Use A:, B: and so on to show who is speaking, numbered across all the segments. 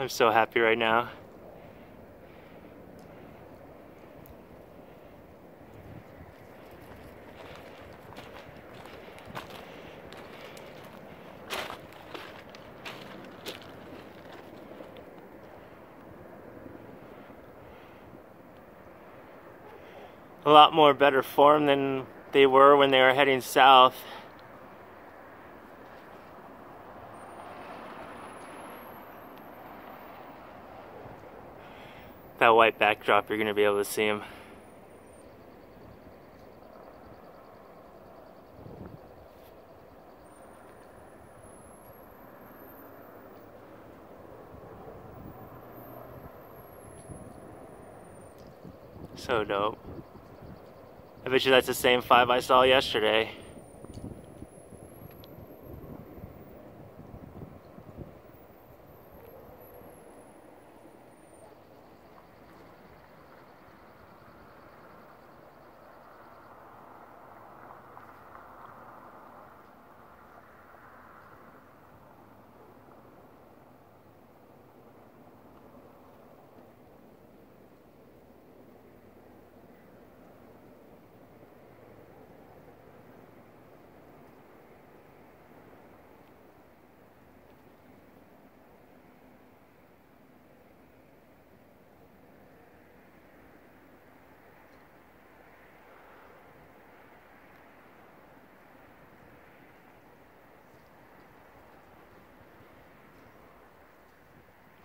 A: I'm so happy right now. a lot more better form than they were when they were heading south. That white backdrop, you're going to be able to see them. So dope. I bet you that's the same five I saw yesterday.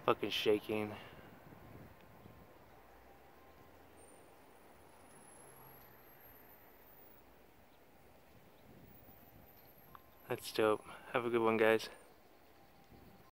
A: Fucking shaking. That's dope. Have a good one, guys.